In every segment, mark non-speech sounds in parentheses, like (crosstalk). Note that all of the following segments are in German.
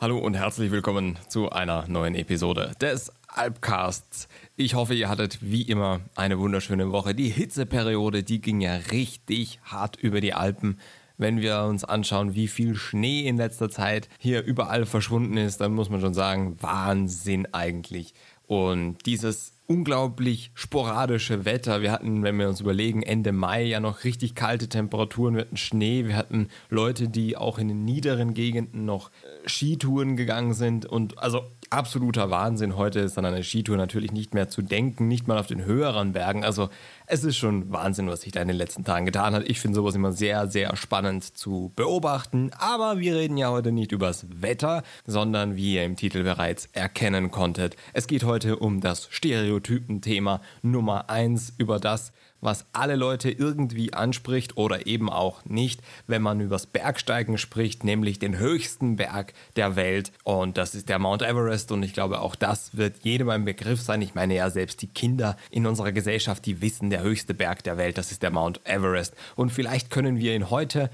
Hallo und herzlich willkommen zu einer neuen Episode des Alpcasts. Ich hoffe, ihr hattet wie immer eine wunderschöne Woche. Die Hitzeperiode, die ging ja richtig hart über die Alpen. Wenn wir uns anschauen, wie viel Schnee in letzter Zeit hier überall verschwunden ist, dann muss man schon sagen, Wahnsinn eigentlich. Und dieses unglaublich sporadische Wetter. Wir hatten, wenn wir uns überlegen, Ende Mai ja noch richtig kalte Temperaturen, wir hatten Schnee, wir hatten Leute, die auch in den niederen Gegenden noch äh, Skitouren gegangen sind und also absoluter Wahnsinn. Heute ist an eine Skitour natürlich nicht mehr zu denken, nicht mal auf den höheren Bergen. Also es ist schon Wahnsinn, was sich da in den letzten Tagen getan hat. Ich finde sowas immer sehr, sehr spannend zu beobachten. Aber wir reden ja heute nicht übers Wetter, sondern wie ihr im Titel bereits erkennen konntet. Es geht heute um das Stereotypen-Thema Nummer 1, über das was alle Leute irgendwie anspricht oder eben auch nicht, wenn man übers Bergsteigen spricht, nämlich den höchsten Berg der Welt. Und das ist der Mount Everest. Und ich glaube, auch das wird jedem ein Begriff sein. Ich meine ja, selbst die Kinder in unserer Gesellschaft, die wissen, der höchste Berg der Welt, das ist der Mount Everest. Und vielleicht können wir ihn heute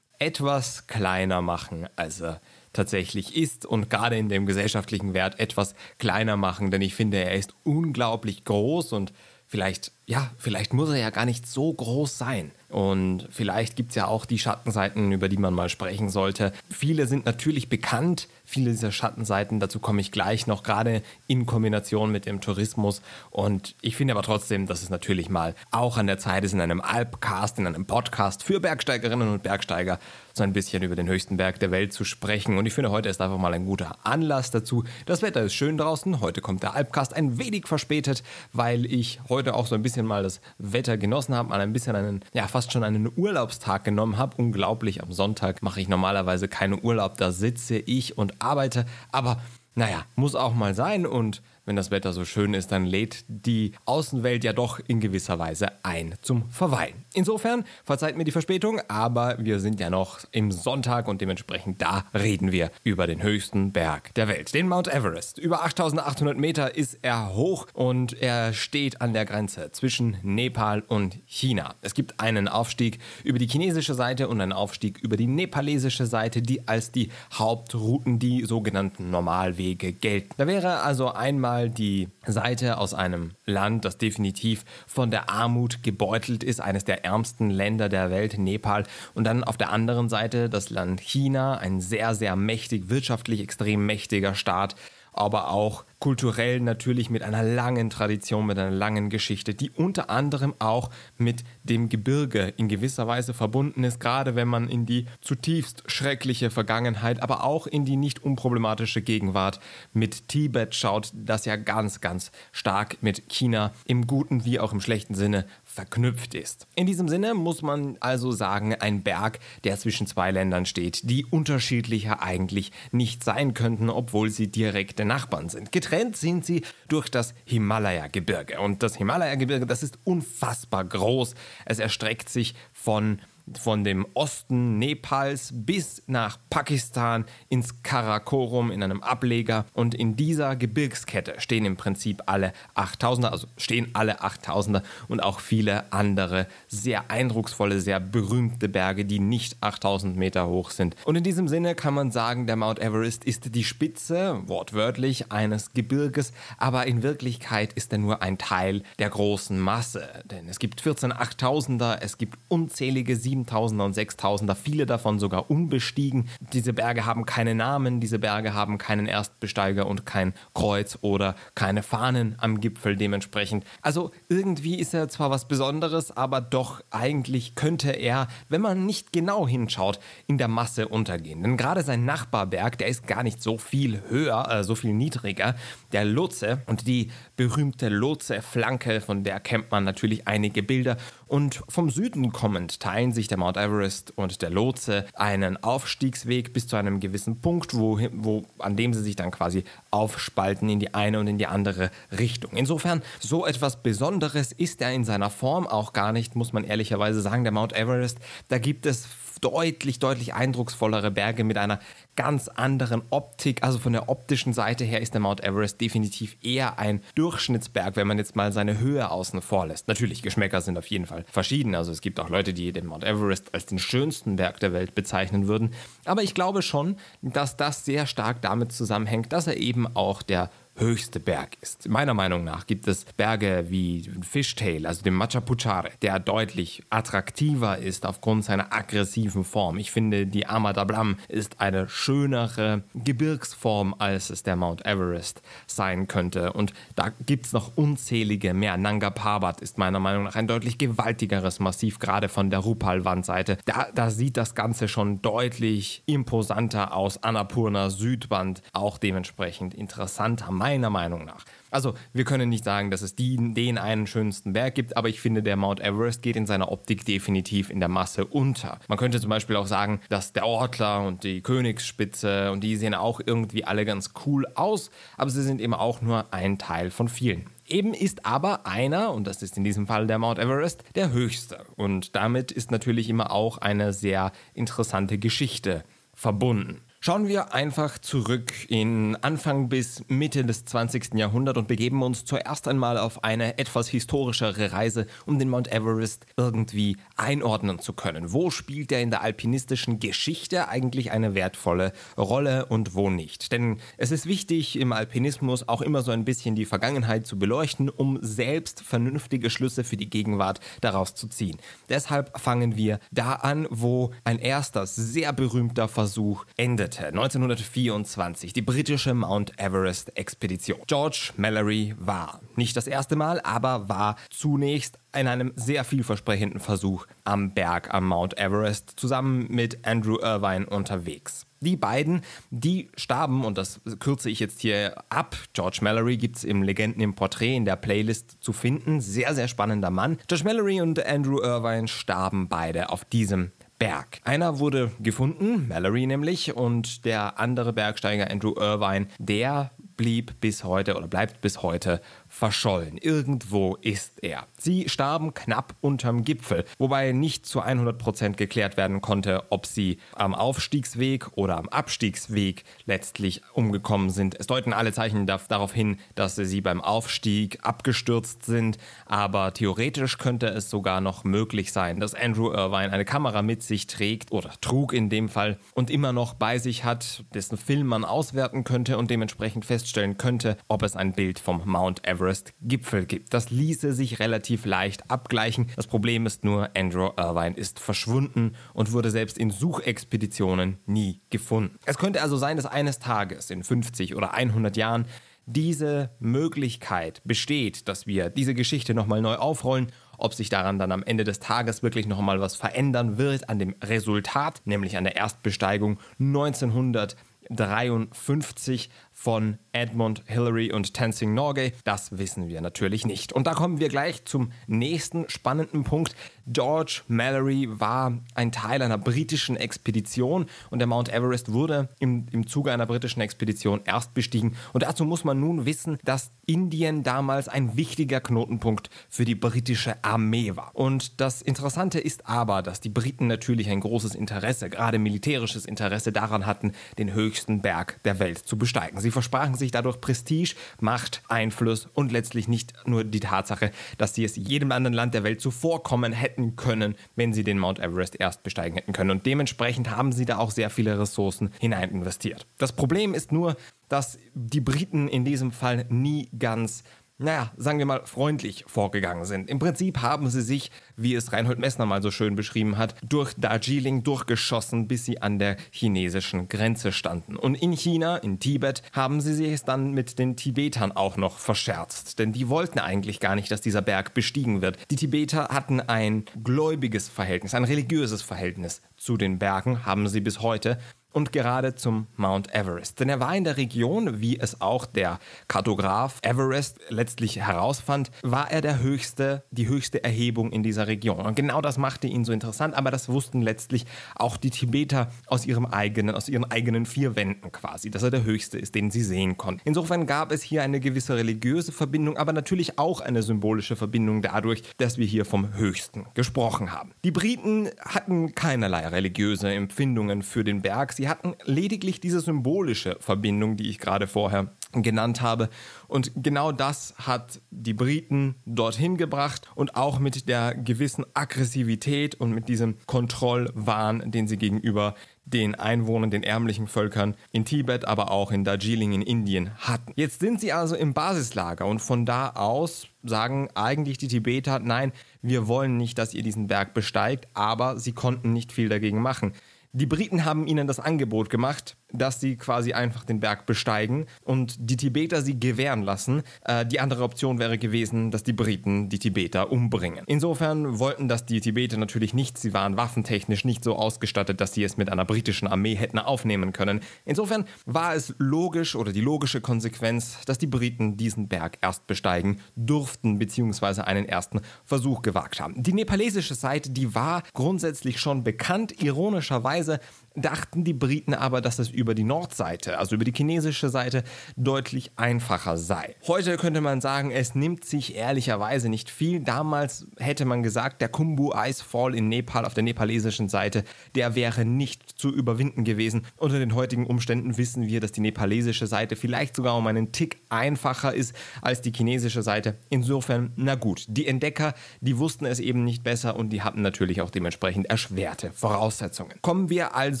etwas kleiner machen, als er tatsächlich ist und gerade in dem gesellschaftlichen Wert etwas kleiner machen, denn ich finde, er ist unglaublich groß und vielleicht, ja, vielleicht muss er ja gar nicht so groß sein. Und vielleicht gibt es ja auch die Schattenseiten, über die man mal sprechen sollte. Viele sind natürlich bekannt, viele dieser Schattenseiten, dazu komme ich gleich noch, gerade in Kombination mit dem Tourismus. Und ich finde aber trotzdem, dass es natürlich mal auch an der Zeit ist, in einem Alpcast, in einem Podcast für Bergsteigerinnen und Bergsteiger so ein bisschen über den höchsten Berg der Welt zu sprechen. Und ich finde, heute ist einfach mal ein guter Anlass dazu. Das Wetter ist schön draußen. Heute kommt der Alpcast ein wenig verspätet, weil ich heute auch so ein bisschen mal das Wetter genossen habe, mal ein bisschen einen, ja, fast fast schon einen Urlaubstag genommen habe. Unglaublich, am Sonntag mache ich normalerweise keinen Urlaub, da sitze ich und arbeite. Aber naja, muss auch mal sein und wenn das Wetter so schön ist, dann lädt die Außenwelt ja doch in gewisser Weise ein zum Verweilen. Insofern, verzeiht mir die Verspätung, aber wir sind ja noch im Sonntag und dementsprechend da reden wir über den höchsten Berg der Welt, den Mount Everest. Über 8800 Meter ist er hoch und er steht an der Grenze zwischen Nepal und China. Es gibt einen Aufstieg über die chinesische Seite und einen Aufstieg über die nepalesische Seite, die als die Hauptrouten, die sogenannten Normalwege gelten. Da wäre also einmal einmal die Seite aus einem Land, das definitiv von der Armut gebeutelt ist, eines der ärmsten Länder der Welt, Nepal. Und dann auf der anderen Seite das Land China, ein sehr, sehr mächtig, wirtschaftlich extrem mächtiger Staat, aber auch kulturell natürlich mit einer langen Tradition, mit einer langen Geschichte, die unter anderem auch mit dem Gebirge in gewisser Weise verbunden ist, gerade wenn man in die zutiefst schreckliche Vergangenheit, aber auch in die nicht unproblematische Gegenwart mit Tibet schaut, das ja ganz, ganz stark mit China im guten wie auch im schlechten Sinne verknüpft ist. In diesem Sinne muss man also sagen, ein Berg, der zwischen zwei Ländern steht, die unterschiedlicher eigentlich nicht sein könnten, obwohl sie direkte Nachbarn sind. Getrennt sind sie durch das Himalaya-Gebirge. Und das Himalaya-Gebirge, das ist unfassbar groß. Es erstreckt sich von von dem Osten Nepals bis nach Pakistan ins Karakorum in einem Ableger. Und in dieser Gebirgskette stehen im Prinzip alle 8000er, also stehen alle 8000er und auch viele andere sehr eindrucksvolle, sehr berühmte Berge, die nicht 8000 Meter hoch sind. Und in diesem Sinne kann man sagen, der Mount Everest ist die Spitze, wortwörtlich, eines Gebirges, aber in Wirklichkeit ist er nur ein Teil der großen Masse. Denn es gibt 14 8000er, es gibt unzählige 7 7000er und 6000er, viele davon sogar unbestiegen. Diese Berge haben keine Namen, diese Berge haben keinen Erstbesteiger und kein Kreuz oder keine Fahnen am Gipfel dementsprechend. Also irgendwie ist er zwar was Besonderes, aber doch eigentlich könnte er, wenn man nicht genau hinschaut, in der Masse untergehen. Denn gerade sein Nachbarberg, der ist gar nicht so viel höher, äh, so viel niedriger, der Lotse und die berühmte Lotse-Flanke, von der kennt man natürlich einige Bilder. Und vom Süden kommend teilen sich der Mount Everest und der Lotse einen Aufstiegsweg bis zu einem gewissen Punkt, wo, wo, an dem sie sich dann quasi aufspalten in die eine und in die andere Richtung. Insofern, so etwas Besonderes ist er in seiner Form auch gar nicht, muss man ehrlicherweise sagen. Der Mount Everest, da gibt es deutlich, deutlich eindrucksvollere Berge mit einer ganz anderen Optik. Also von der optischen Seite her ist der Mount Everest definitiv eher ein Durchschnittsberg, wenn man jetzt mal seine Höhe außen vor lässt. Natürlich, Geschmäcker sind auf jeden Fall verschieden. Also es gibt auch Leute, die den Mount Everest als den schönsten Berg der Welt bezeichnen würden. Aber ich glaube schon, dass das sehr stark damit zusammenhängt, dass er eben auch der höchste Berg ist. Meiner Meinung nach gibt es Berge wie Fishtail, also den Machapuchare, der deutlich attraktiver ist aufgrund seiner aggressiven Form. Ich finde, die Amada Blam ist eine schönere Gebirgsform, als es der Mount Everest sein könnte. Und da gibt es noch unzählige mehr. Nanga Parbat ist meiner Meinung nach ein deutlich gewaltigeres Massiv, gerade von der Rupal-Wandseite. Da, da sieht das Ganze schon deutlich imposanter aus. Annapurna Südwand auch dementsprechend interessanter meiner Meinung nach. Also wir können nicht sagen, dass es die, den einen schönsten Berg gibt, aber ich finde, der Mount Everest geht in seiner Optik definitiv in der Masse unter. Man könnte zum Beispiel auch sagen, dass der Ortler und die Königsspitze und die sehen auch irgendwie alle ganz cool aus, aber sie sind eben auch nur ein Teil von vielen. Eben ist aber einer, und das ist in diesem Fall der Mount Everest, der höchste. Und damit ist natürlich immer auch eine sehr interessante Geschichte verbunden. Schauen wir einfach zurück in Anfang bis Mitte des 20. Jahrhunderts und begeben uns zuerst einmal auf eine etwas historischere Reise, um den Mount Everest irgendwie einordnen zu können. Wo spielt er in der alpinistischen Geschichte eigentlich eine wertvolle Rolle und wo nicht? Denn es ist wichtig im Alpinismus auch immer so ein bisschen die Vergangenheit zu beleuchten, um selbst vernünftige Schlüsse für die Gegenwart daraus zu ziehen. Deshalb fangen wir da an, wo ein erster sehr berühmter Versuch endet endete 1924 die britische Mount Everest-Expedition. George Mallory war nicht das erste Mal, aber war zunächst in einem sehr vielversprechenden Versuch am Berg am Mount Everest zusammen mit Andrew Irvine unterwegs. Die beiden, die starben, und das kürze ich jetzt hier ab. George Mallory gibt es im Legenden im Porträt in der Playlist zu finden. Sehr, sehr spannender Mann. George Mallory und Andrew Irvine starben beide auf diesem Berg. Einer wurde gefunden, Mallory nämlich, und der andere Bergsteiger Andrew Irvine, der blieb bis heute oder bleibt bis heute verschollen. Irgendwo ist er. Sie starben knapp unterm Gipfel, wobei nicht zu 100% geklärt werden konnte, ob sie am Aufstiegsweg oder am Abstiegsweg letztlich umgekommen sind. Es deuten alle Zeichen darauf hin, dass sie beim Aufstieg abgestürzt sind, aber theoretisch könnte es sogar noch möglich sein, dass Andrew Irvine eine Kamera mit sich trägt oder trug in dem Fall und immer noch bei sich hat, dessen Film man auswerten könnte und dementsprechend feststellen könnte, ob es ein Bild vom Mount Everest Everest-Gipfel gibt. Das ließe sich relativ leicht abgleichen. Das Problem ist nur, Andrew Irvine ist verschwunden und wurde selbst in Suchexpeditionen nie gefunden. Es könnte also sein, dass eines Tages in 50 oder 100 Jahren diese Möglichkeit besteht, dass wir diese Geschichte nochmal neu aufrollen ob sich daran dann am Ende des Tages wirklich nochmal was verändern wird an dem Resultat, nämlich an der Erstbesteigung 1953 von Edmund Hillary und Tenzing Norgay? Das wissen wir natürlich nicht. Und da kommen wir gleich zum nächsten spannenden Punkt. George Mallory war ein Teil einer britischen Expedition und der Mount Everest wurde im, im Zuge einer britischen Expedition erst bestiegen. Und dazu muss man nun wissen, dass Indien damals ein wichtiger Knotenpunkt für die britische Armee war. Und das Interessante ist aber, dass die Briten natürlich ein großes Interesse, gerade militärisches Interesse daran hatten, den höchsten Berg der Welt zu besteigen. Sie versprachen sich dadurch Prestige, Macht, Einfluss und letztlich nicht nur die Tatsache, dass sie es jedem anderen Land der Welt zuvorkommen hätten können, wenn sie den Mount Everest erst besteigen hätten können. Und dementsprechend haben sie da auch sehr viele Ressourcen hinein investiert. Das Problem ist nur, dass die Briten in diesem Fall nie ganz naja, sagen wir mal, freundlich vorgegangen sind. Im Prinzip haben sie sich, wie es Reinhold Messner mal so schön beschrieben hat, durch Darjeeling durchgeschossen, bis sie an der chinesischen Grenze standen. Und in China, in Tibet, haben sie sich dann mit den Tibetern auch noch verscherzt. Denn die wollten eigentlich gar nicht, dass dieser Berg bestiegen wird. Die Tibeter hatten ein gläubiges Verhältnis, ein religiöses Verhältnis zu den Bergen, haben sie bis heute. Und gerade zum Mount Everest. Denn er war in der Region, wie es auch der Kartograf Everest letztlich herausfand, war er der höchste, die höchste Erhebung in dieser Region. Und genau das machte ihn so interessant, aber das wussten letztlich auch die Tibeter aus ihrem eigenen, aus ihren eigenen vier Wänden quasi, dass er der höchste ist, den sie sehen konnten. Insofern gab es hier eine gewisse religiöse Verbindung, aber natürlich auch eine symbolische Verbindung dadurch, dass wir hier vom Höchsten gesprochen haben. Die Briten hatten keinerlei religiöse Empfindungen für den Berg. Sie hatten lediglich diese symbolische Verbindung, die ich gerade vorher genannt habe. Und genau das hat die Briten dorthin gebracht und auch mit der gewissen Aggressivität und mit diesem Kontrollwahn, den sie gegenüber den Einwohnern, den ärmlichen Völkern in Tibet, aber auch in Darjeeling in Indien hatten. Jetzt sind sie also im Basislager und von da aus sagen eigentlich die Tibeter, nein, wir wollen nicht, dass ihr diesen Berg besteigt, aber sie konnten nicht viel dagegen machen. Die Briten haben ihnen das Angebot gemacht, dass sie quasi einfach den Berg besteigen und die Tibeter sie gewähren lassen. Äh, die andere Option wäre gewesen, dass die Briten die Tibeter umbringen. Insofern wollten das die Tibeter natürlich nicht. Sie waren waffentechnisch nicht so ausgestattet, dass sie es mit einer britischen Armee hätten aufnehmen können. Insofern war es logisch oder die logische Konsequenz, dass die Briten diesen Berg erst besteigen durften bzw. einen ersten Versuch gewagt haben. Die nepalesische Seite, die war grundsätzlich schon bekannt. Ironischerweise dachten die Briten aber, dass es über die Nordseite, also über die chinesische Seite, deutlich einfacher sei. Heute könnte man sagen, es nimmt sich ehrlicherweise nicht viel. Damals hätte man gesagt, der Kumbu Icefall in Nepal auf der nepalesischen Seite, der wäre nicht zu überwinden gewesen. Unter den heutigen Umständen wissen wir, dass die nepalesische Seite vielleicht sogar um einen Tick einfacher ist als die chinesische Seite. Insofern, na gut, die Entdecker, die wussten es eben nicht besser und die hatten natürlich auch dementsprechend erschwerte Voraussetzungen. Kommen wir also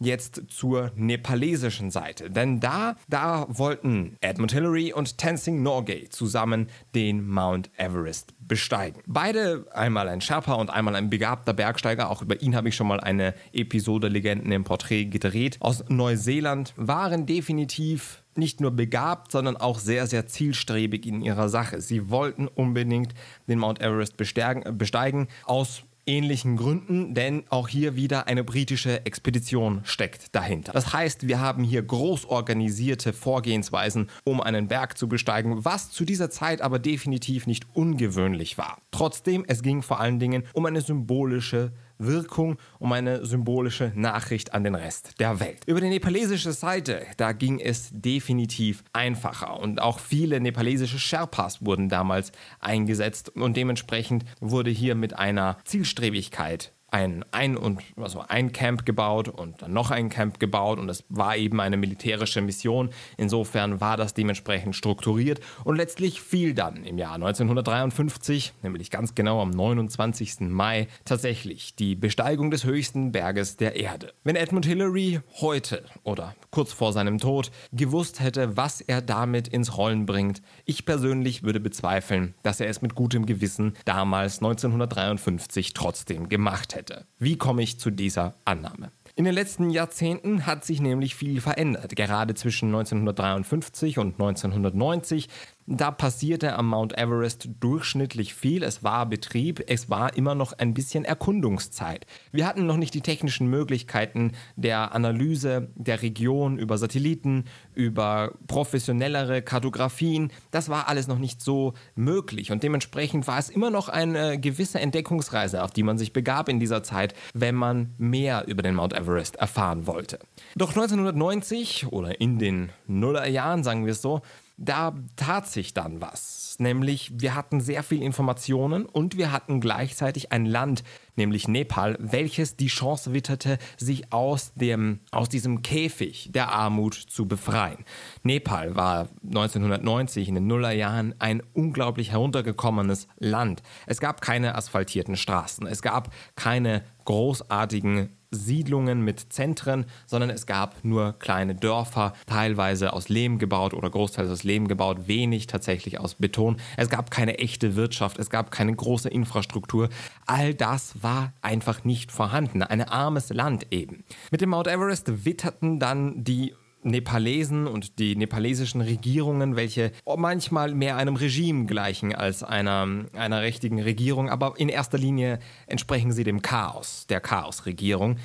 jetzt zur nepalesischen Seite, denn da, da wollten Edmund Hillary und Tenzing Norgay zusammen den Mount Everest besteigen. Beide, einmal ein Sherpa und einmal ein begabter Bergsteiger, auch über ihn habe ich schon mal eine Episode Legenden im Porträt gedreht, aus Neuseeland, waren definitiv nicht nur begabt, sondern auch sehr, sehr zielstrebig in ihrer Sache. Sie wollten unbedingt den Mount Everest besteigen, aus ähnlichen Gründen, denn auch hier wieder eine britische Expedition steckt dahinter. Das heißt, wir haben hier groß organisierte Vorgehensweisen, um einen Berg zu besteigen, was zu dieser Zeit aber definitiv nicht ungewöhnlich war. Trotzdem, es ging vor allen Dingen um eine symbolische Wirkung, um eine symbolische Nachricht an den Rest der Welt. Über die nepalesische Seite, da ging es definitiv einfacher und auch viele nepalesische Sherpas wurden damals eingesetzt und dementsprechend wurde hier mit einer Zielstrebigkeit ein, ein, und, also ein Camp gebaut und dann noch ein Camp gebaut und es war eben eine militärische Mission. Insofern war das dementsprechend strukturiert und letztlich fiel dann im Jahr 1953, nämlich ganz genau am 29. Mai, tatsächlich die Besteigung des höchsten Berges der Erde. Wenn Edmund Hillary heute oder kurz vor seinem Tod gewusst hätte, was er damit ins Rollen bringt, ich persönlich würde bezweifeln, dass er es mit gutem Gewissen damals 1953 trotzdem gemacht hätte hätte. Wie komme ich zu dieser Annahme? In den letzten Jahrzehnten hat sich nämlich viel verändert. Gerade zwischen 1953 und 1990 da passierte am Mount Everest durchschnittlich viel. Es war Betrieb, es war immer noch ein bisschen Erkundungszeit. Wir hatten noch nicht die technischen Möglichkeiten der Analyse der Region über Satelliten, über professionellere Kartografien. Das war alles noch nicht so möglich und dementsprechend war es immer noch eine gewisse Entdeckungsreise, auf die man sich begab in dieser Zeit, wenn man mehr über den Mount Everest erfahren wollte. Doch 1990 oder in den Nullerjahren, sagen wir es so, da tat sich dann was. Nämlich, wir hatten sehr viel Informationen und wir hatten gleichzeitig ein Land, nämlich Nepal, welches die Chance witterte, sich aus, dem, aus diesem Käfig der Armut zu befreien. Nepal war 1990 in den Nullerjahren ein unglaublich heruntergekommenes Land. Es gab keine asphaltierten Straßen, es gab keine großartigen Siedlungen mit Zentren, sondern es gab nur kleine Dörfer, teilweise aus Lehm gebaut oder großteils aus Lehm gebaut, wenig tatsächlich aus Beton. Es gab keine echte Wirtschaft, es gab keine große Infrastruktur. All das war einfach nicht vorhanden. Ein armes Land eben. Mit dem Mount Everest witterten dann die Nepalesen und die nepalesischen Regierungen, welche manchmal mehr einem Regime gleichen als einer, einer richtigen Regierung, aber in erster Linie entsprechen sie dem Chaos, der Chaosregierung.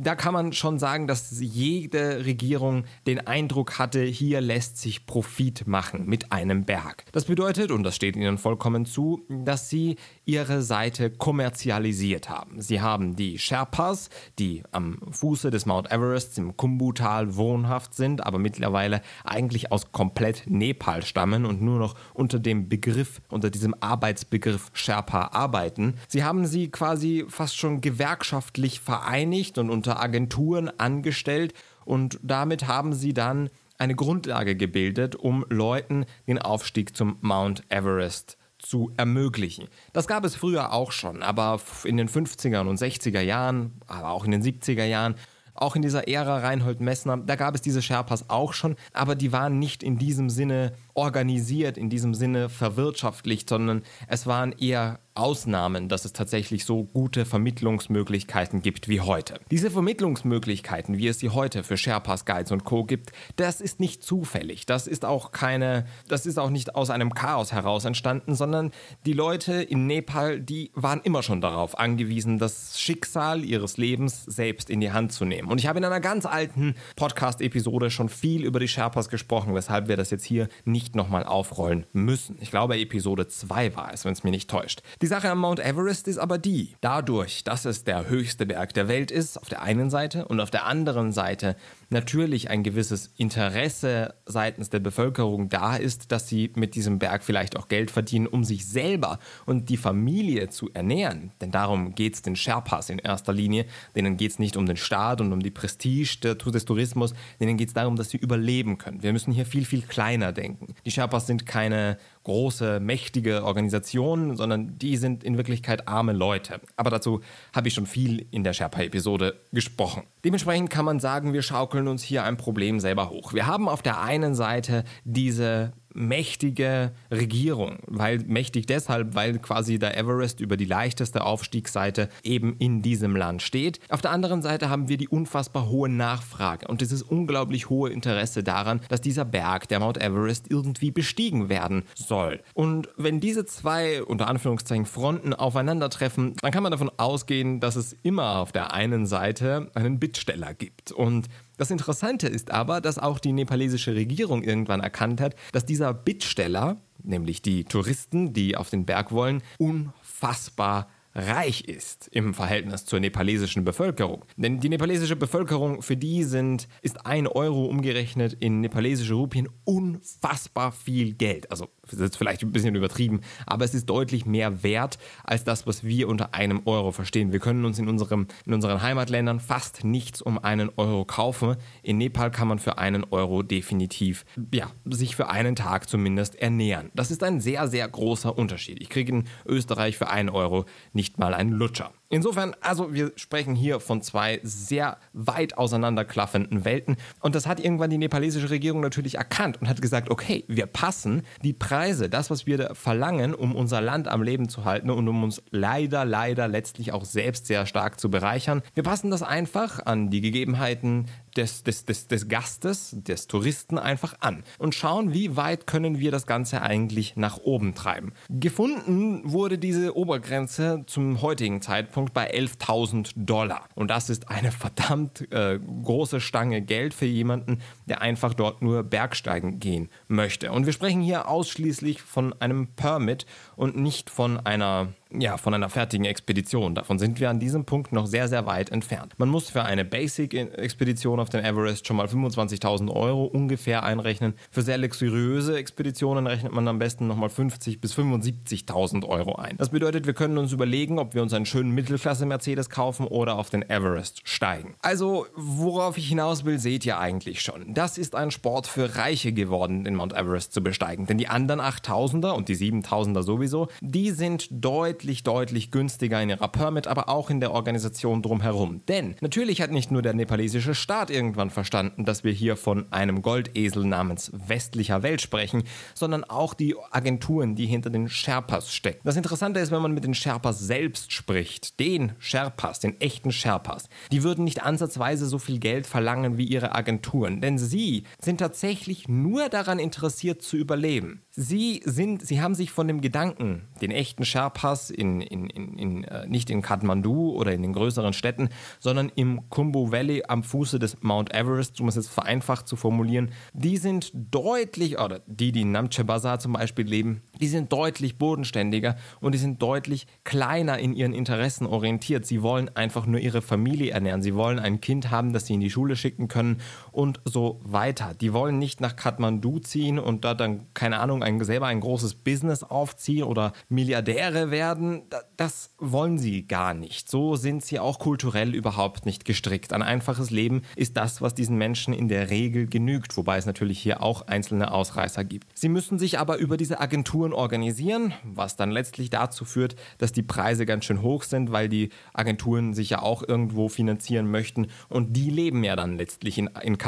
da kann man schon sagen, dass jede Regierung den Eindruck hatte, hier lässt sich Profit machen mit einem Berg. Das bedeutet, und das steht ihnen vollkommen zu, dass sie ihre Seite kommerzialisiert haben. Sie haben die Sherpas, die am Fuße des Mount Everest im Kumbu-Tal wohnhaft sind, aber mittlerweile eigentlich aus komplett Nepal stammen und nur noch unter dem Begriff, unter diesem Arbeitsbegriff Sherpa arbeiten. Sie haben sie quasi fast schon gewerkschaftlich vereinigt und unter Agenturen angestellt und damit haben sie dann eine Grundlage gebildet, um Leuten den Aufstieg zum Mount Everest zu ermöglichen. Das gab es früher auch schon, aber in den 50er und 60er Jahren, aber auch in den 70er Jahren auch in dieser Ära Reinhold Messner, da gab es diese Sherpas auch schon, aber die waren nicht in diesem Sinne organisiert, in diesem Sinne verwirtschaftlicht, sondern es waren eher Ausnahmen, dass es tatsächlich so gute Vermittlungsmöglichkeiten gibt wie heute. Diese Vermittlungsmöglichkeiten, wie es sie heute für Sherpas, Guides und Co. gibt, das ist nicht zufällig. Das ist auch keine, das ist auch nicht aus einem Chaos heraus entstanden, sondern die Leute in Nepal, die waren immer schon darauf angewiesen, das Schicksal ihres Lebens selbst in die Hand zu nehmen. Und ich habe in einer ganz alten Podcast-Episode schon viel über die Sherpas gesprochen, weshalb wir das jetzt hier nicht nochmal aufrollen müssen. Ich glaube, Episode 2 war es, wenn es mir nicht täuscht. Die Sache am Mount Everest ist aber die, dadurch, dass es der höchste Berg der Welt ist, auf der einen Seite und auf der anderen Seite natürlich ein gewisses Interesse seitens der Bevölkerung da ist, dass sie mit diesem Berg vielleicht auch Geld verdienen, um sich selber und die Familie zu ernähren. Denn darum geht es den Sherpas in erster Linie. Denen geht es nicht um den Staat und um die Prestige des Tourismus, denen geht es darum, dass sie überleben können. Wir müssen hier viel, viel kleiner denken. Die Sherpas sind keine große, mächtige Organisationen, sondern die sind in Wirklichkeit arme Leute. Aber dazu habe ich schon viel in der Sherpa-Episode gesprochen. Dementsprechend kann man sagen, wir schaukeln uns hier ein Problem selber hoch. Wir haben auf der einen Seite diese mächtige Regierung, weil mächtig deshalb, weil quasi der Everest über die leichteste Aufstiegsseite eben in diesem Land steht. Auf der anderen Seite haben wir die unfassbar hohe Nachfrage und dieses unglaublich hohe Interesse daran, dass dieser Berg, der Mount Everest, irgendwie bestiegen werden soll. Und wenn diese zwei unter Anführungszeichen Fronten aufeinandertreffen, dann kann man davon ausgehen, dass es immer auf der einen Seite einen Bittsteller gibt und das Interessante ist aber, dass auch die nepalesische Regierung irgendwann erkannt hat, dass dieser Bittsteller, nämlich die Touristen, die auf den Berg wollen, unfassbar reich ist im Verhältnis zur nepalesischen Bevölkerung. Denn die nepalesische Bevölkerung, für die sind, ist ein Euro umgerechnet in nepalesische Rupien unfassbar viel Geld. Also das ist vielleicht ein bisschen übertrieben, aber es ist deutlich mehr wert als das, was wir unter einem Euro verstehen. Wir können uns in, unserem, in unseren Heimatländern fast nichts um einen Euro kaufen. In Nepal kann man für einen Euro definitiv, ja, sich für einen Tag zumindest ernähren. Das ist ein sehr, sehr großer Unterschied. Ich kriege in Österreich für einen Euro nicht mal einen Lutscher. Insofern, also wir sprechen hier von zwei sehr weit auseinanderklaffenden Welten. Und das hat irgendwann die nepalesische Regierung natürlich erkannt und hat gesagt, okay, wir passen die Preise, das, was wir verlangen, um unser Land am Leben zu halten und um uns leider, leider letztlich auch selbst sehr stark zu bereichern, wir passen das einfach an die Gegebenheiten des, des, des, des Gastes, des Touristen einfach an und schauen, wie weit können wir das Ganze eigentlich nach oben treiben. Gefunden wurde diese Obergrenze zum heutigen Zeitpunkt Zeitpunkt bei 11.000 Dollar. Und das ist eine verdammt äh, große Stange Geld für jemanden, der einfach dort nur Bergsteigen gehen möchte. Und wir sprechen hier ausschließlich von einem Permit und nicht von einer ja, von einer fertigen Expedition. Davon sind wir an diesem Punkt noch sehr, sehr weit entfernt. Man muss für eine Basic-Expedition auf den Everest schon mal 25.000 Euro ungefähr einrechnen. Für sehr luxuriöse Expeditionen rechnet man am besten nochmal 50.000 bis 75.000 Euro ein. Das bedeutet, wir können uns überlegen, ob wir uns einen schönen Mittelklasse-Mercedes kaufen oder auf den Everest steigen. Also, worauf ich hinaus will, seht ihr eigentlich schon. Das ist ein Sport für Reiche geworden, den Mount Everest zu besteigen. Denn die anderen 8000er und die 7000er sowieso, die sind deutlich deutlich, deutlich günstiger in ihrer Permit, aber auch in der Organisation drumherum. Denn natürlich hat nicht nur der nepalesische Staat irgendwann verstanden, dass wir hier von einem Goldesel namens westlicher Welt sprechen, sondern auch die Agenturen, die hinter den Sherpas stecken. Das Interessante ist, wenn man mit den Sherpas selbst spricht, den Sherpas, den echten Sherpas, die würden nicht ansatzweise so viel Geld verlangen wie ihre Agenturen, denn sie sind tatsächlich nur daran interessiert zu überleben. Sie sind, sie haben sich von dem Gedanken, den echten Sherpas in, in, in, in äh, nicht in Kathmandu oder in den größeren Städten, sondern im Kumbu Valley am Fuße des Mount Everest, um es jetzt vereinfacht zu formulieren, die sind deutlich, oder die, die in Namche Bazaar zum Beispiel leben, die sind deutlich bodenständiger und die sind deutlich kleiner in ihren Interessen orientiert. Sie wollen einfach nur ihre Familie ernähren. Sie wollen ein Kind haben, das sie in die Schule schicken können und so weiter. Die wollen nicht nach Kathmandu ziehen und da dann, keine Ahnung, ein, selber ein großes Business aufziehen oder Milliardäre werden, das wollen sie gar nicht. So sind sie auch kulturell überhaupt nicht gestrickt. Ein einfaches Leben ist das, was diesen Menschen in der Regel genügt, wobei es natürlich hier auch einzelne Ausreißer gibt. Sie müssen sich aber über diese Agenturen organisieren, was dann letztlich dazu führt, dass die Preise ganz schön hoch sind, weil die Agenturen sich ja auch irgendwo finanzieren möchten und die leben ja dann letztlich in, in Kathmandu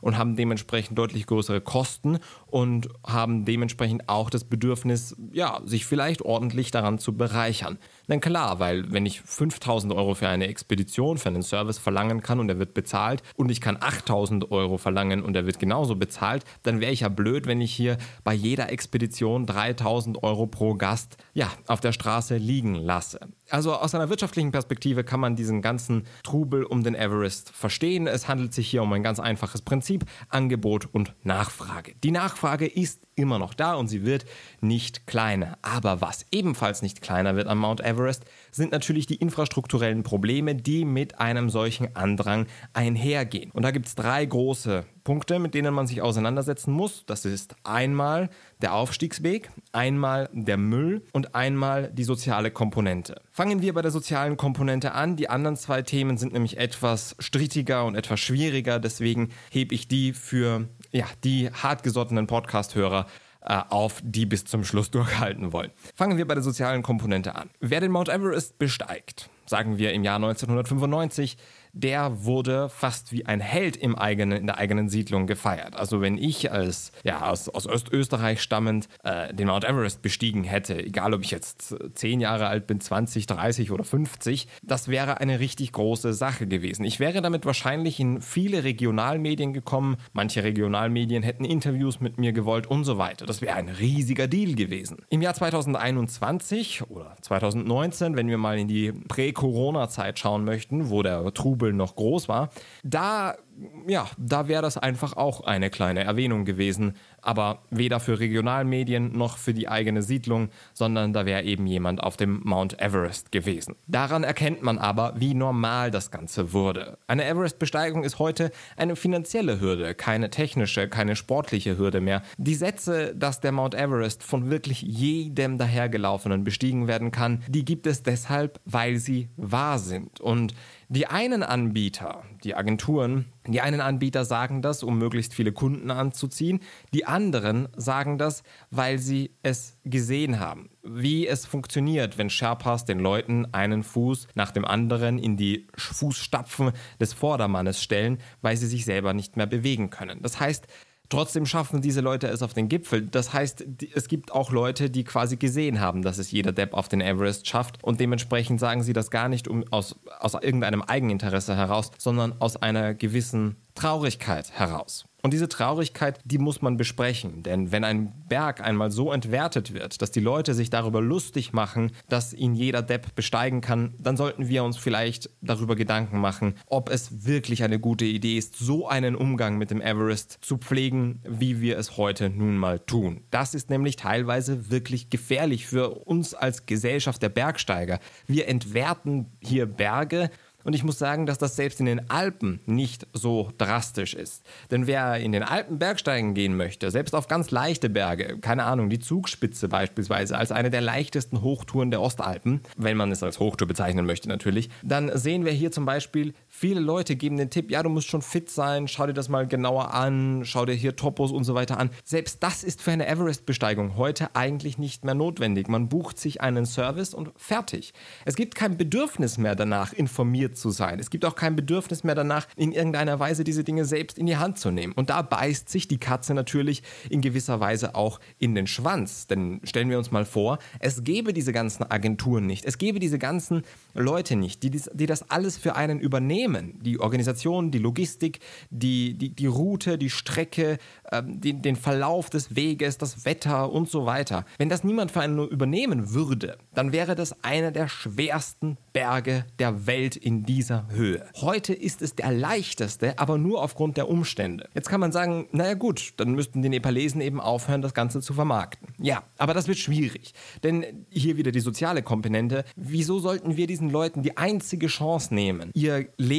und haben dementsprechend deutlich größere Kosten und haben dementsprechend auch das Bedürfnis, ja, sich vielleicht ordentlich daran zu bereichern. Denn klar, weil wenn ich 5000 Euro für eine Expedition, für einen Service verlangen kann und er wird bezahlt und ich kann 8000 Euro verlangen und er wird genauso bezahlt, dann wäre ich ja blöd, wenn ich hier bei jeder Expedition 3000 Euro pro Gast ja, auf der Straße liegen lasse. Also aus einer wirtschaftlichen Perspektive kann man diesen ganzen Trubel um den Everest verstehen. Es handelt sich hier um ein ganz einfaches Prinzip, Angebot und Nachfrage. Die Nachfrage ist immer noch da und sie wird nicht kleiner. Aber was ebenfalls nicht kleiner wird am Mount Everest, sind natürlich die infrastrukturellen Probleme, die mit einem solchen Andrang einhergehen. Und da gibt es drei große Punkte, mit denen man sich auseinandersetzen muss. Das ist einmal der Aufstiegsweg, einmal der Müll und einmal die soziale Komponente. Fangen wir bei der sozialen Komponente an. Die anderen zwei Themen sind nämlich etwas strittiger und etwas schwieriger. Deswegen hebe ich die für ja, die hartgesottenen Podcast-Hörer äh, auf, die bis zum Schluss durchhalten wollen. Fangen wir bei der sozialen Komponente an. Wer den Mount Everest besteigt, sagen wir im Jahr 1995, der wurde fast wie ein Held im eigenen, in der eigenen Siedlung gefeiert. Also wenn ich als ja, aus, aus Ostösterreich stammend äh, den Mount Everest bestiegen hätte, egal ob ich jetzt 10 Jahre alt bin, 20, 30 oder 50, das wäre eine richtig große Sache gewesen. Ich wäre damit wahrscheinlich in viele Regionalmedien gekommen, manche Regionalmedien hätten Interviews mit mir gewollt und so weiter. Das wäre ein riesiger Deal gewesen. Im Jahr 2021 oder 2019, wenn wir mal in die Prä-Corona-Zeit schauen möchten, wo der Trubel Trubel noch groß war, da, ja, da wäre das einfach auch eine kleine Erwähnung gewesen. Aber weder für Regionalmedien noch für die eigene Siedlung, sondern da wäre eben jemand auf dem Mount Everest gewesen. Daran erkennt man aber, wie normal das Ganze wurde. Eine Everest-Besteigung ist heute eine finanzielle Hürde, keine technische, keine sportliche Hürde mehr. Die Sätze, dass der Mount Everest von wirklich jedem dahergelaufenen bestiegen werden kann, die gibt es deshalb, weil sie wahr sind. Und die einen Anbieter, die Agenturen, die einen Anbieter sagen das, um möglichst viele Kunden anzuziehen. Die anderen sagen das, weil sie es gesehen haben. Wie es funktioniert, wenn Sherpas den Leuten einen Fuß nach dem anderen in die Fußstapfen des Vordermannes stellen, weil sie sich selber nicht mehr bewegen können. Das heißt, Trotzdem schaffen diese Leute es auf den Gipfel. Das heißt, es gibt auch Leute, die quasi gesehen haben, dass es jeder Depp auf den Everest schafft und dementsprechend sagen sie das gar nicht um, aus, aus irgendeinem Eigeninteresse heraus, sondern aus einer gewissen Traurigkeit heraus. Und diese Traurigkeit, die muss man besprechen. Denn wenn ein Berg einmal so entwertet wird, dass die Leute sich darüber lustig machen, dass ihn jeder Depp besteigen kann, dann sollten wir uns vielleicht darüber Gedanken machen, ob es wirklich eine gute Idee ist, so einen Umgang mit dem Everest zu pflegen, wie wir es heute nun mal tun. Das ist nämlich teilweise wirklich gefährlich für uns als Gesellschaft der Bergsteiger. Wir entwerten hier Berge und ich muss sagen, dass das selbst in den Alpen nicht so drastisch ist. Denn wer in den Alpen Bergsteigen gehen möchte, selbst auf ganz leichte Berge, keine Ahnung, die Zugspitze beispielsweise als eine der leichtesten Hochtouren der Ostalpen, wenn man es als Hochtour bezeichnen möchte natürlich, dann sehen wir hier zum Beispiel, viele Leute geben den Tipp, ja, du musst schon fit sein, schau dir das mal genauer an, schau dir hier Topos und so weiter an. Selbst das ist für eine Everest-Besteigung heute eigentlich nicht mehr notwendig. Man bucht sich einen Service und fertig. Es gibt kein Bedürfnis mehr danach, informiert zu sein. Es gibt auch kein Bedürfnis mehr danach, in irgendeiner Weise diese Dinge selbst in die Hand zu nehmen. Und da beißt sich die Katze natürlich in gewisser Weise auch in den Schwanz. Denn stellen wir uns mal vor, es gäbe diese ganzen Agenturen nicht, es gäbe diese ganzen Leute nicht, die das alles für einen übernehmen. Die Organisation, die Logistik, die, die, die Route, die Strecke, äh, den, den Verlauf des Weges, das Wetter und so weiter. Wenn das niemand für einen nur übernehmen würde, dann wäre das einer der schwersten Berge der Welt in dieser Höhe. Heute ist es der leichteste, aber nur aufgrund der Umstände. Jetzt kann man sagen, naja gut, dann müssten die Nepalesen eben aufhören, das Ganze zu vermarkten. Ja, aber das wird schwierig. Denn hier wieder die soziale Komponente. Wieso sollten wir diesen Leuten die einzige Chance nehmen, ihr Leben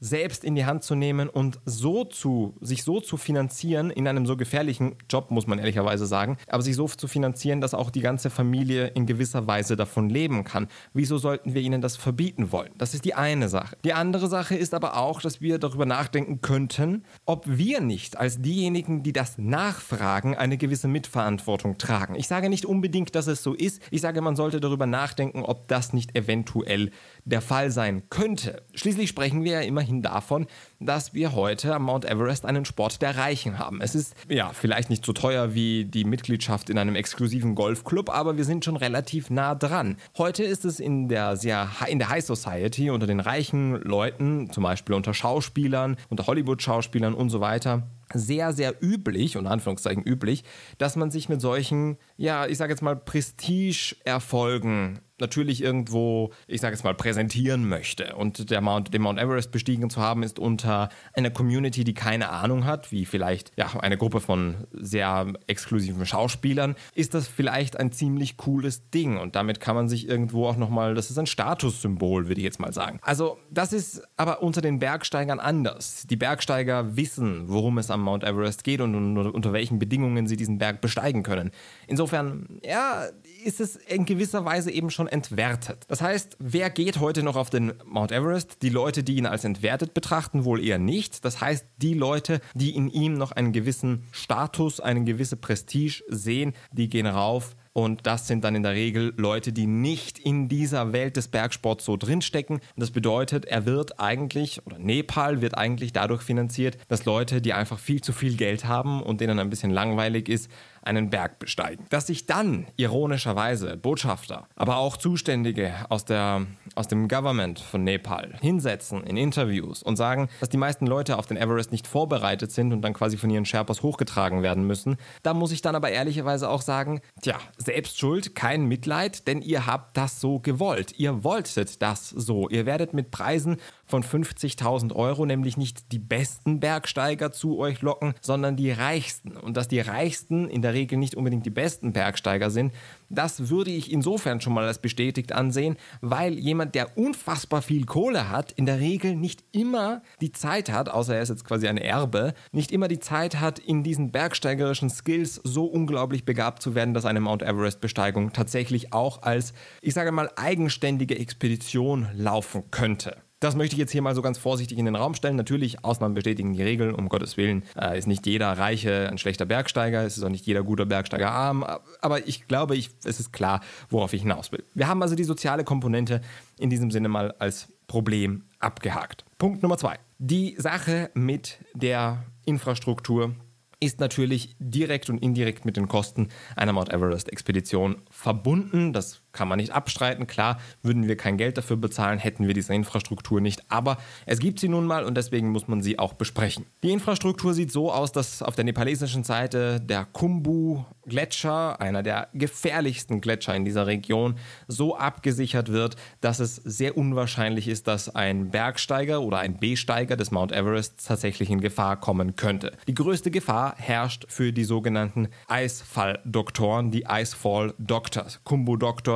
selbst in die Hand zu nehmen und so zu, sich so zu finanzieren, in einem so gefährlichen Job, muss man ehrlicherweise sagen, aber sich so zu finanzieren, dass auch die ganze Familie in gewisser Weise davon leben kann. Wieso sollten wir ihnen das verbieten wollen? Das ist die eine Sache. Die andere Sache ist aber auch, dass wir darüber nachdenken könnten, ob wir nicht als diejenigen, die das nachfragen, eine gewisse Mitverantwortung tragen. Ich sage nicht unbedingt, dass es so ist. Ich sage, man sollte darüber nachdenken, ob das nicht eventuell der Fall sein könnte. Schließlich sprechen wir ja immerhin davon, dass wir heute am Mount Everest einen Sport der Reichen haben. Es ist ja vielleicht nicht so teuer wie die Mitgliedschaft in einem exklusiven Golfclub, aber wir sind schon relativ nah dran. Heute ist es in der sehr in der High Society unter den reichen Leuten, zum Beispiel unter Schauspielern, unter Hollywood-Schauspielern und so weiter, sehr, sehr üblich, unter Anführungszeichen üblich, dass man sich mit solchen, ja, ich sage jetzt mal Prestige-Erfolgen natürlich irgendwo, ich sage jetzt mal, präsentieren möchte. Und der Mount, den Mount Everest bestiegen zu haben, ist unter einer Community, die keine Ahnung hat, wie vielleicht ja, eine Gruppe von sehr exklusiven Schauspielern, ist das vielleicht ein ziemlich cooles Ding. Und damit kann man sich irgendwo auch nochmal, das ist ein Statussymbol, würde ich jetzt mal sagen. Also das ist aber unter den Bergsteigern anders. Die Bergsteiger wissen, worum es am Mount Everest geht und unter welchen Bedingungen sie diesen Berg besteigen können. Insofern, ja, ist es in gewisser Weise eben schon entwertet. Das heißt, wer geht heute noch auf den Mount Everest? Die Leute, die ihn als entwertet betrachten, wohl eher nicht. Das heißt, die Leute, die in ihm noch einen gewissen Status, eine gewisse Prestige sehen, die gehen rauf und das sind dann in der Regel Leute, die nicht in dieser Welt des Bergsports so drinstecken. Das bedeutet, er wird eigentlich, oder Nepal wird eigentlich dadurch finanziert, dass Leute, die einfach viel zu viel Geld haben und denen ein bisschen langweilig ist, einen Berg besteigen. Dass sich dann ironischerweise Botschafter, aber auch Zuständige aus, der, aus dem Government von Nepal hinsetzen in Interviews und sagen, dass die meisten Leute auf den Everest nicht vorbereitet sind und dann quasi von ihren Sherpas hochgetragen werden müssen, da muss ich dann aber ehrlicherweise auch sagen, tja, selbst schuld, kein Mitleid, denn ihr habt das so gewollt. Ihr wolltet das so. Ihr werdet mit Preisen von 50.000 Euro nämlich nicht die besten Bergsteiger zu euch locken, sondern die reichsten. Und dass die reichsten in der Regel nicht unbedingt die besten Bergsteiger sind, das würde ich insofern schon mal als bestätigt ansehen, weil jemand, der unfassbar viel Kohle hat, in der Regel nicht immer die Zeit hat, außer er ist jetzt quasi ein Erbe, nicht immer die Zeit hat, in diesen bergsteigerischen Skills so unglaublich begabt zu werden, dass eine Mount Everest-Besteigung tatsächlich auch als, ich sage mal, eigenständige Expedition laufen könnte. Das möchte ich jetzt hier mal so ganz vorsichtig in den Raum stellen. Natürlich, Ausnahmen bestätigen die Regeln, um Gottes Willen. Äh, ist nicht jeder Reiche ein schlechter Bergsteiger, es ist auch nicht jeder guter Bergsteiger arm, aber ich glaube, ich, es ist klar, worauf ich hinaus will. Wir haben also die soziale Komponente in diesem Sinne mal als Problem abgehakt. Punkt Nummer zwei. Die Sache mit der Infrastruktur ist natürlich direkt und indirekt mit den Kosten einer Mount Everest-Expedition verbunden. Das kann man nicht abstreiten. Klar, würden wir kein Geld dafür bezahlen, hätten wir diese Infrastruktur nicht. Aber es gibt sie nun mal und deswegen muss man sie auch besprechen. Die Infrastruktur sieht so aus, dass auf der nepalesischen Seite der Khumbu-Gletscher, einer der gefährlichsten Gletscher in dieser Region, so abgesichert wird, dass es sehr unwahrscheinlich ist, dass ein Bergsteiger oder ein Besteiger des Mount Everest tatsächlich in Gefahr kommen könnte. Die größte Gefahr herrscht für die sogenannten Eisfall-Doktoren, die Icefall Doctors.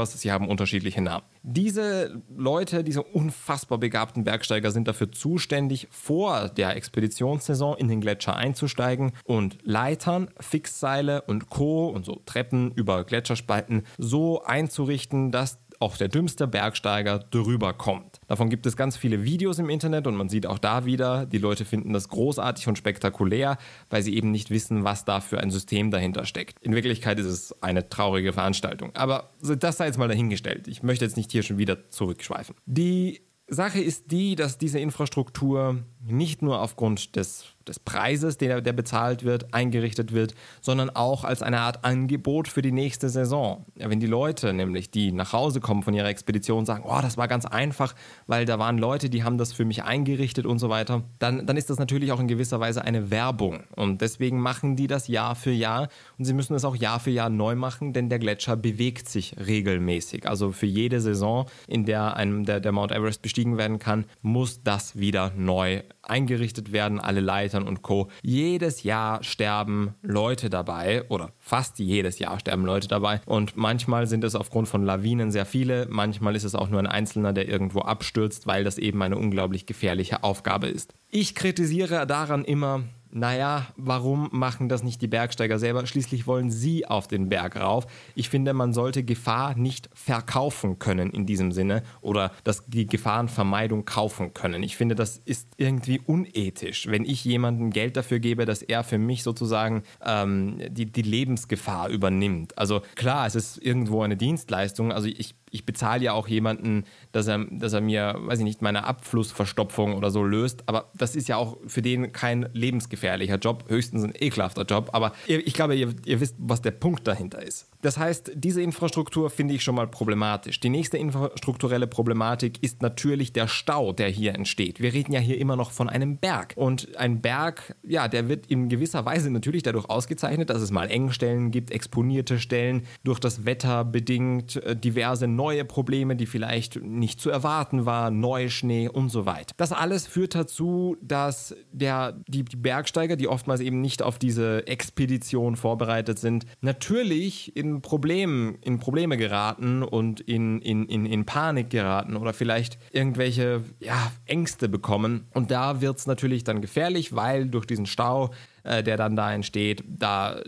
Bergsteigers, sie haben unterschiedliche Namen. Diese Leute, diese unfassbar begabten Bergsteiger sind dafür zuständig, vor der Expeditionssaison in den Gletscher einzusteigen und Leitern, Fixseile und Co. und so Treppen über Gletscherspalten so einzurichten, dass auch der dümmste Bergsteiger drüber kommt. Davon gibt es ganz viele Videos im Internet und man sieht auch da wieder, die Leute finden das großartig und spektakulär, weil sie eben nicht wissen, was da für ein System dahinter steckt. In Wirklichkeit ist es eine traurige Veranstaltung. Aber das sei jetzt mal dahingestellt. Ich möchte jetzt nicht hier schon wieder zurückschweifen. Die Sache ist die, dass diese Infrastruktur nicht nur aufgrund des, des Preises, der, der bezahlt wird, eingerichtet wird, sondern auch als eine Art Angebot für die nächste Saison. Ja, wenn die Leute nämlich, die nach Hause kommen von ihrer Expedition, sagen, oh, das war ganz einfach, weil da waren Leute, die haben das für mich eingerichtet und so weiter, dann, dann ist das natürlich auch in gewisser Weise eine Werbung. Und deswegen machen die das Jahr für Jahr und sie müssen es auch Jahr für Jahr neu machen, denn der Gletscher bewegt sich regelmäßig. Also für jede Saison, in der einem der, der Mount Everest bestiegen werden kann, muss das wieder neu eingerichtet werden, alle Leitern und Co. Jedes Jahr sterben Leute dabei oder fast jedes Jahr sterben Leute dabei und manchmal sind es aufgrund von Lawinen sehr viele, manchmal ist es auch nur ein Einzelner, der irgendwo abstürzt, weil das eben eine unglaublich gefährliche Aufgabe ist. Ich kritisiere daran immer, naja, warum machen das nicht die Bergsteiger selber? Schließlich wollen sie auf den Berg rauf. Ich finde, man sollte Gefahr nicht verkaufen können in diesem Sinne oder dass die Gefahrenvermeidung kaufen können. Ich finde, das ist irgendwie unethisch, wenn ich jemandem Geld dafür gebe, dass er für mich sozusagen ähm, die, die Lebensgefahr übernimmt. Also klar, es ist irgendwo eine Dienstleistung. Also ich ich bezahle ja auch jemanden, dass er, dass er mir, weiß ich nicht, meine Abflussverstopfung oder so löst. Aber das ist ja auch für den kein lebensgefährlicher Job, höchstens ein ekelhafter Job. Aber ich glaube, ihr, ihr wisst, was der Punkt dahinter ist. Das heißt, diese Infrastruktur finde ich schon mal problematisch. Die nächste infrastrukturelle Problematik ist natürlich der Stau, der hier entsteht. Wir reden ja hier immer noch von einem Berg. Und ein Berg, ja, der wird in gewisser Weise natürlich dadurch ausgezeichnet, dass es mal Engstellen gibt, exponierte Stellen, durch das Wetter bedingt, äh, diverse neue Probleme, die vielleicht nicht zu erwarten waren, Neuschnee und so weiter. Das alles führt dazu, dass der, die, die Bergsteiger, die oftmals eben nicht auf diese Expedition vorbereitet sind, natürlich in in Problemen, in Probleme geraten und in, in, in, in Panik geraten oder vielleicht irgendwelche ja, Ängste bekommen. Und da wird es natürlich dann gefährlich, weil durch diesen Stau äh, der dann da entsteht, da,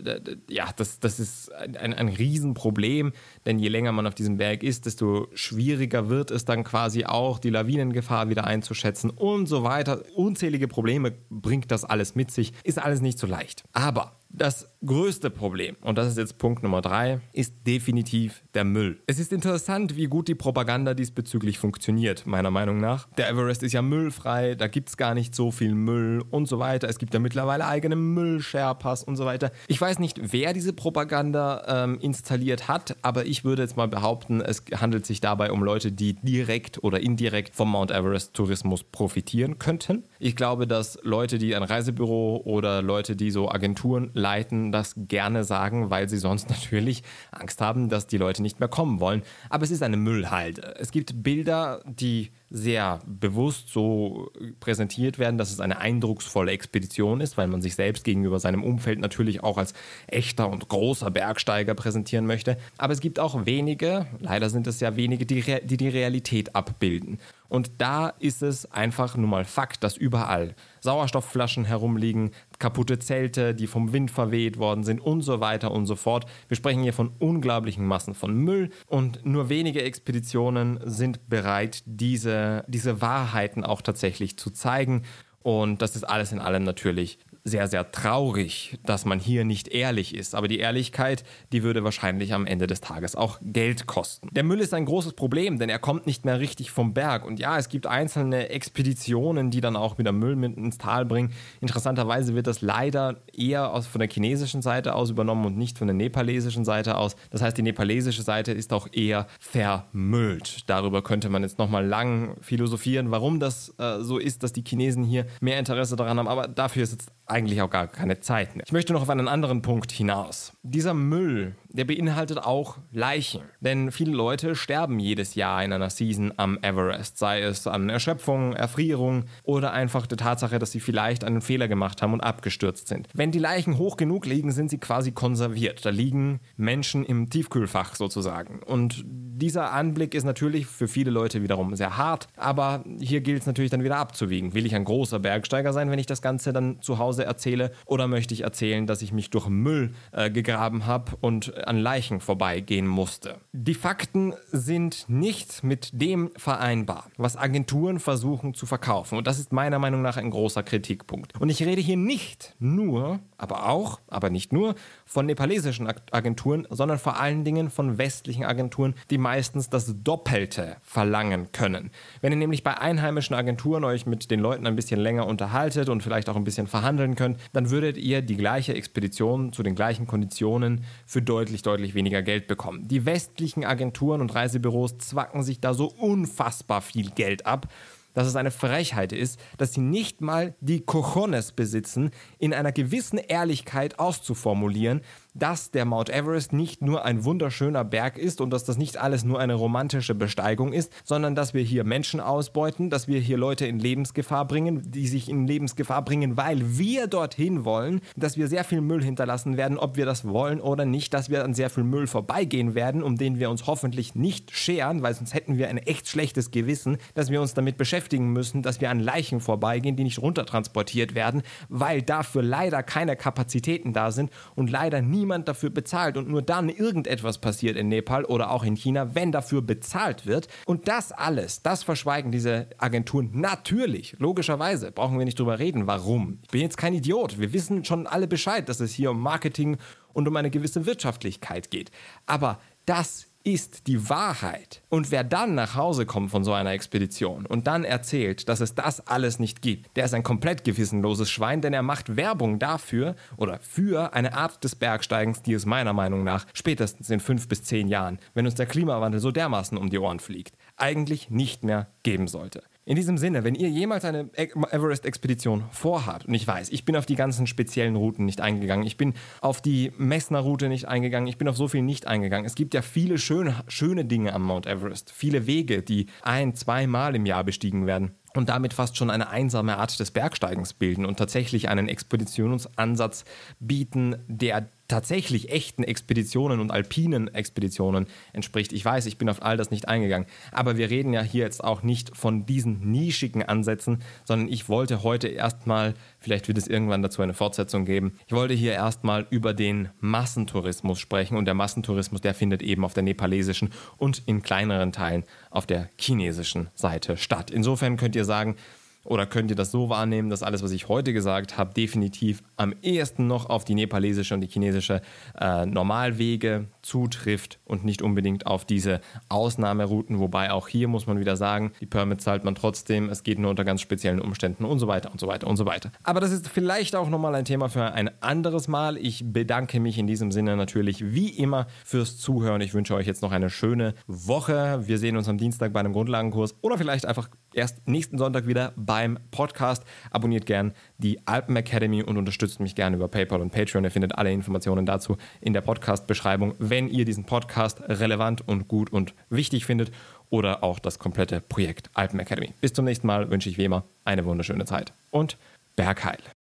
ja, das, das ist ein, ein Riesenproblem, denn je länger man auf diesem Berg ist, desto schwieriger wird es dann quasi auch, die Lawinengefahr wieder einzuschätzen und so weiter. Unzählige Probleme bringt das alles mit sich, ist alles nicht so leicht. Aber das größte Problem, und das ist jetzt Punkt Nummer drei, ist definitiv der Müll. Es ist interessant, wie gut die Propaganda diesbezüglich funktioniert, meiner Meinung nach. Der Everest ist ja müllfrei, da gibt es gar nicht so viel Müll und so weiter. Es gibt ja mittlerweile eigene Müllsherpas und so weiter. Ich weiß nicht, wer diese Propaganda ähm, installiert hat, aber ich würde jetzt mal behaupten, es handelt sich dabei um Leute, die direkt oder indirekt vom Mount Everest Tourismus profitieren könnten. Ich glaube, dass Leute, die ein Reisebüro oder Leute, die so Agenturen leiten, das gerne sagen, weil sie sonst (laughs) natürlich Angst haben, dass die Leute nicht mehr kommen wollen. Aber es ist eine Müllhalde. Es gibt Bilder, die sehr bewusst so präsentiert werden, dass es eine eindrucksvolle Expedition ist, weil man sich selbst gegenüber seinem Umfeld natürlich auch als echter und großer Bergsteiger präsentieren möchte. Aber es gibt auch wenige, leider sind es ja wenige, die die, die Realität abbilden. Und da ist es einfach nur mal Fakt, dass überall Sauerstoffflaschen herumliegen, kaputte Zelte, die vom Wind verweht worden sind und so weiter und so fort. Wir sprechen hier von unglaublichen Massen von Müll und nur wenige Expeditionen sind bereit, diese, diese Wahrheiten auch tatsächlich zu zeigen. Und das ist alles in allem natürlich sehr, sehr traurig, dass man hier nicht ehrlich ist. Aber die Ehrlichkeit, die würde wahrscheinlich am Ende des Tages auch Geld kosten. Der Müll ist ein großes Problem, denn er kommt nicht mehr richtig vom Berg. Und ja, es gibt einzelne Expeditionen, die dann auch wieder Müll mit ins Tal bringen. Interessanterweise wird das leider eher aus, von der chinesischen Seite aus übernommen und nicht von der nepalesischen Seite aus. Das heißt, die nepalesische Seite ist auch eher vermüllt. Darüber könnte man jetzt nochmal lang philosophieren, warum das äh, so ist, dass die Chinesen hier mehr Interesse daran haben. Aber dafür ist jetzt eigentlich auch gar keine Zeit mehr. Ich möchte noch auf einen anderen Punkt hinaus. Dieser Müll, der beinhaltet auch Leichen. Denn viele Leute sterben jedes Jahr in einer Season am Everest, sei es an Erschöpfung, Erfrierung oder einfach der Tatsache, dass sie vielleicht einen Fehler gemacht haben und abgestürzt sind. Wenn die Leichen hoch genug liegen, sind sie quasi konserviert. Da liegen Menschen im Tiefkühlfach sozusagen. Und dieser Anblick ist natürlich für viele Leute wiederum sehr hart, aber hier gilt es natürlich dann wieder abzuwiegen. Will ich ein großer Bergsteiger sein, wenn ich das Ganze dann zu Hause erzähle, oder möchte ich erzählen, dass ich mich durch Müll äh, gegraben habe und an Leichen vorbeigehen musste. Die Fakten sind nicht mit dem vereinbar, was Agenturen versuchen zu verkaufen. Und das ist meiner Meinung nach ein großer Kritikpunkt. Und ich rede hier nicht nur, aber auch, aber nicht nur von nepalesischen Agenturen, sondern vor allen Dingen von westlichen Agenturen, die meistens das Doppelte verlangen können. Wenn ihr nämlich bei einheimischen Agenturen euch mit den Leuten ein bisschen länger unterhaltet und vielleicht auch ein bisschen verhandeln könnt, dann würdet ihr die gleiche Expedition zu den gleichen Konditionen für deutlich, deutlich weniger Geld bekommen. Die westlichen Agenturen und Reisebüros zwacken sich da so unfassbar viel Geld ab dass es eine Frechheit ist, dass sie nicht mal die Cojones besitzen, in einer gewissen Ehrlichkeit auszuformulieren, dass der Mount Everest nicht nur ein wunderschöner Berg ist und dass das nicht alles nur eine romantische Besteigung ist, sondern dass wir hier Menschen ausbeuten, dass wir hier Leute in Lebensgefahr bringen, die sich in Lebensgefahr bringen, weil wir dorthin wollen, dass wir sehr viel Müll hinterlassen werden, ob wir das wollen oder nicht, dass wir an sehr viel Müll vorbeigehen werden, um den wir uns hoffentlich nicht scheren, weil sonst hätten wir ein echt schlechtes Gewissen, dass wir uns damit beschäftigen müssen, dass wir an Leichen vorbeigehen, die nicht runtertransportiert werden, weil dafür leider keine Kapazitäten da sind und leider nie niemand dafür bezahlt und nur dann irgendetwas passiert in Nepal oder auch in China, wenn dafür bezahlt wird. Und das alles, das verschweigen diese Agenturen natürlich, logischerweise. Brauchen wir nicht drüber reden, warum. Ich bin jetzt kein Idiot. Wir wissen schon alle Bescheid, dass es hier um Marketing und um eine gewisse Wirtschaftlichkeit geht. Aber das ist die Wahrheit. Und wer dann nach Hause kommt von so einer Expedition und dann erzählt, dass es das alles nicht gibt, der ist ein komplett gewissenloses Schwein, denn er macht Werbung dafür oder für eine Art des Bergsteigens, die es meiner Meinung nach spätestens in fünf bis zehn Jahren, wenn uns der Klimawandel so dermaßen um die Ohren fliegt, eigentlich nicht mehr geben sollte. In diesem Sinne, wenn ihr jemals eine e- Everest-Expedition vorhabt, und ich weiß, ich bin auf die ganzen speziellen Routen nicht eingegangen, ich bin auf die Messner-Route nicht eingegangen, ich bin auf so viel nicht eingegangen. Es gibt ja viele schöne, schöne Dinge am Mount Everest, viele Wege, die ein, zweimal im Jahr bestiegen werden und damit fast schon eine einsame Art des Bergsteigens bilden und tatsächlich einen Expeditionsansatz bieten, der tatsächlich echten Expeditionen und alpinen Expeditionen entspricht. Ich weiß, ich bin auf all das nicht eingegangen, aber wir reden ja hier jetzt auch nicht von diesen nischigen Ansätzen, sondern ich wollte heute erstmal, vielleicht wird es irgendwann dazu eine Fortsetzung geben, ich wollte hier erstmal über den Massentourismus sprechen und der Massentourismus, der findet eben auf der nepalesischen und in kleineren Teilen auf der chinesischen Seite statt. Insofern könnt ihr sagen, oder könnt ihr das so wahrnehmen, dass alles, was ich heute gesagt habe, definitiv am ehesten noch auf die nepalesische und die chinesische äh, Normalwege zutrifft und nicht unbedingt auf diese Ausnahmerouten, wobei auch hier muss man wieder sagen, die Permit zahlt man trotzdem, es geht nur unter ganz speziellen Umständen und so weiter und so weiter und so weiter. Aber das ist vielleicht auch nochmal ein Thema für ein anderes Mal. Ich bedanke mich in diesem Sinne natürlich wie immer fürs Zuhören. Ich wünsche euch jetzt noch eine schöne Woche. Wir sehen uns am Dienstag bei einem Grundlagenkurs oder vielleicht einfach erst nächsten Sonntag wieder beim Podcast. Abonniert gern die Alpen Academy und unterstützt mich gerne über PayPal und Patreon. Ihr findet alle Informationen dazu in der Podcast-Beschreibung, wenn ihr diesen Podcast relevant und gut und wichtig findet oder auch das komplette Projekt Alpen Academy. Bis zum nächsten Mal wünsche ich wie immer eine wunderschöne Zeit und Bergheil.